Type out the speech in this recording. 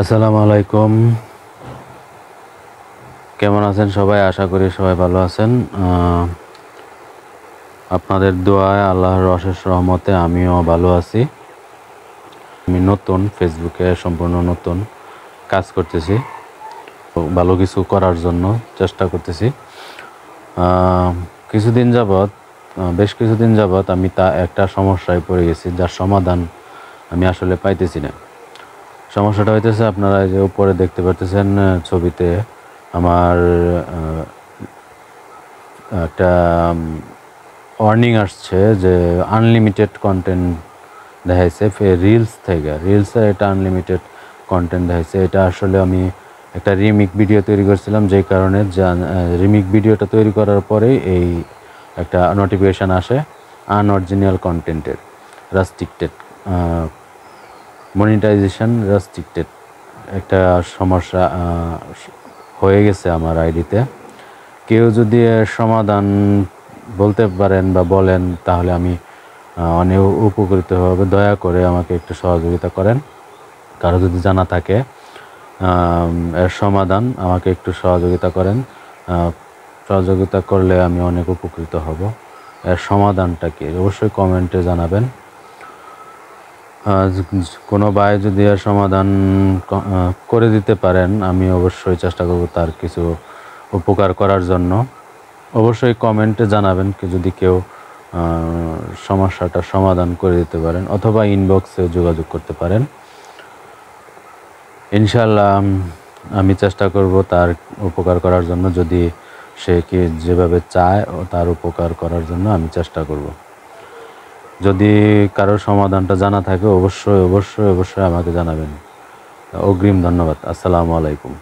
আসসালামু আলাইকুম। কেমন আছেন সবাই? আশা করি সবাই ভালো আছেন। আপনাদের দোয়ায় আল্লাহর অশেষ রহমতে আমিও ভালো আছি। আমি নতুন, ফেসবুকে সম্পূর্ণ নতুন কাজ করতেছি। ভালো কিছু করার জন্য চেষ্টা করতেছি। কিছুদিন যাবৎ বেশ কিছুদিন যাবৎ আমি তা একটা সমস্যায় পড়ে গেছি, যার সমাধান আমি আসলে পাইতেছি না। সমস্যাটা হইতেছে, আপনারা এই যে উপরে দেখতে পারতেছেন ছবিতে আমার একটা ওয়ার্নিং আসছে যে আনলিমিটেড কন্টেন্ট দেখাইছে রিলস থেকে। রিলসে এটা আনলিমিটেড কন্টেন্ট দেখাইছে। এটা আসলে আমি একটা রিমিক ভিডিও তৈরি করছিলাম যেই কারণে রিমিক ভিডিওটা তৈরি করার পরেই এই একটা নোটিফিকেশান আসে আনঅরিজিনাল কন্টেন্টের রাস্ট্রিক্টেড মনিটাইজেশন রেস্ট্রিক্টেড একটা সমস্যা হয়ে গেছে আমার আইডিতে। কেউ যদি সমাধান বলতে পারেন বা বলেন, তাহলে আমি অনেক উপকৃত হবে। দয়া করে আমাকে একটু সহযোগিতা করেন। কারও যদি জানা থাকে এর সমাধান, আমাকে একটু সহযোগিতা করেন। সহযোগিতা করলে আমি অনেক উপকৃত হব। এর সমাধানটা কি? অবশ্যই কমেন্টে জানাবেন। কোনো ভাই যদি এর সমাধান করে দিতে পারেন, আমি অবশ্যই চেষ্টা করব তার কিছু উপকার করার জন্য। অবশ্যই কমেন্টে জানাবেন কি যদি কেউ সমস্যাটা সমাধান করে দিতে পারেন অথবা ইনবক্সে যোগাযোগ করতে পারেন। ইনশাল্লাহ আমি চেষ্টা করব তার উপকার করার জন্য। যদি সে কি যেভাবে চায় তার উপকার করার জন্য আমি চেষ্টা করব। যদি কারোর সমাধানটা জানা থাকে অবশ্যই অবশ্যই অবশ্যই আমাকে জানাবেন। অগ্রিম ধন্যবাদ। আসসালামু আলাইকুম।